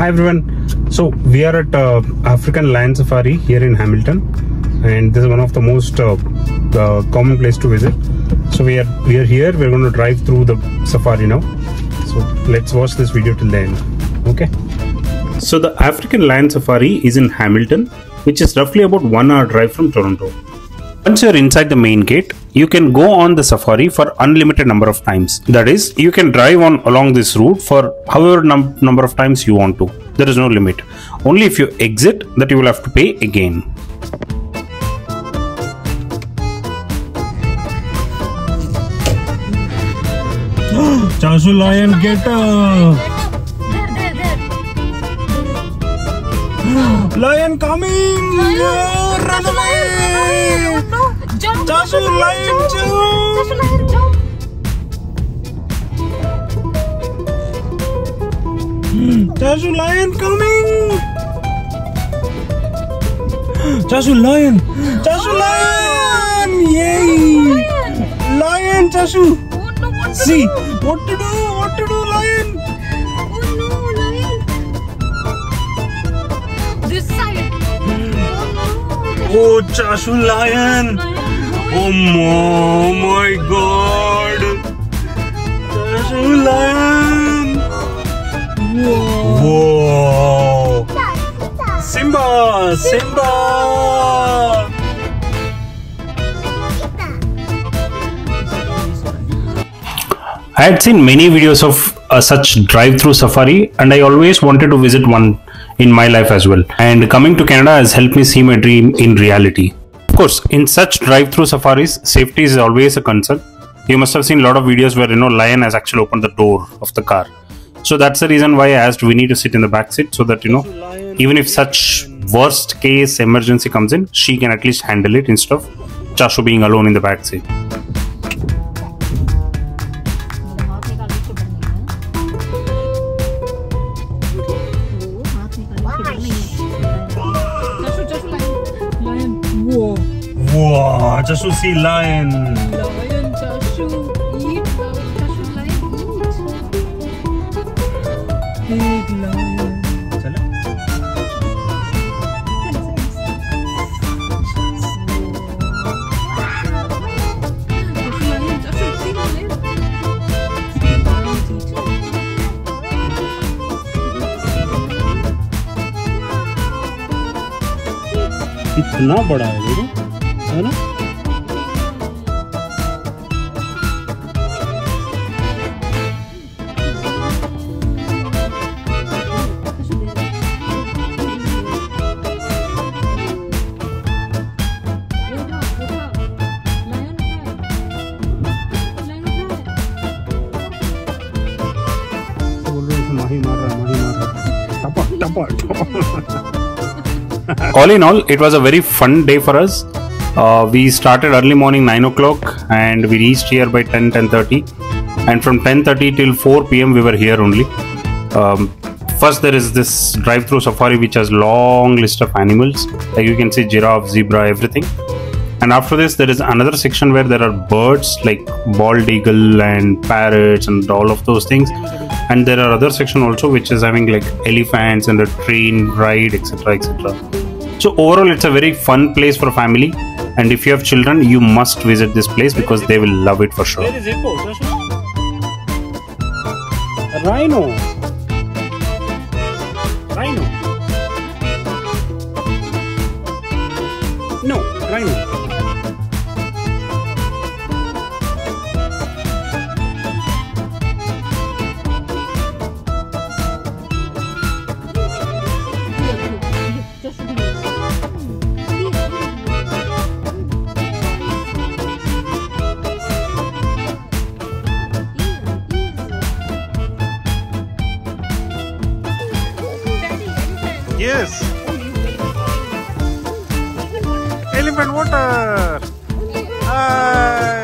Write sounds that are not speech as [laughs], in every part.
Hi everyone. So we are at uh, African Lion Safari here in Hamilton, and this is one of the most uh, common place to visit. So we are we are here. We're going to drive through the safari now. So let's watch this video till the end. Okay. So the African Lion Safari is in Hamilton, which is roughly about one hour drive from Toronto. Once you're inside the main gate, you can go on the safari for unlimited number of times. That is, you can drive on along this route for however num- number of times you want to. There is no limit. Only if you exit that you will have to pay again. [gasps] Chashu lion get up! [gasps] Lion coming! Lion. run away! No. Chashu lion jump! Chashu lion, jump. Chashu lion coming! Chashu lion! Chashu lion! Yay! Lion! Oh no, what to See do? what to do? What to do, lion? Hmm. Oh no, lion. Oh. Oh, my god! Chashu lion! Whoa! Simba! Simba! I had seen many videos of uh, such drive-through safari, and I always wanted to visit one in my life as well. And coming to Canada has helped me see my dream in reality. Of course, in such drive-through safaris, safety is always a concern. You must have seen a lot of videos where you know lion has actually opened the door of the car. So that's the reason why I asked Winnie to sit in the back seat so that you know, even if such worst case emergency comes in, she can at least handle it instead of Chashu being alone in the back seat. Chashu see lion. Lion Chashu eat. Chashu lion eat. Big lion. चले. इतना बड़ा है ये है ना [laughs] all in all, it was a very fun day for us. Uh, we started early morning 9 o'clock and we reached here by 10 10.30 and from 10.30 till 4 p.m we were here only. Um, first there is this drive-through safari which has long list of animals. Like you can see giraffe zebra everything and after this there is another section where there are birds like bald eagle and parrots and all of those things. And there are other section also which is having like elephants and a train ride etc etc so overall it's a very fun place for family. And if you have children you must visit this place because they will love it for sure. Rhino. Rhino. No rhino Elephant water. Hi.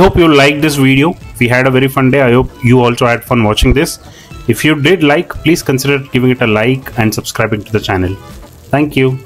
Hope you liked this video. We had a very fun day. I hope you also had fun watching this. If you did like, please consider giving it a like and subscribing to the channel. Thank you.